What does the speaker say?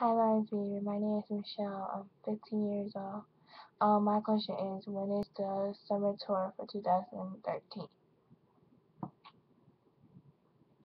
Hi, Lions My name is Michelle. I'm 15 years old. Um, my question is, when is the summer tour for 2013?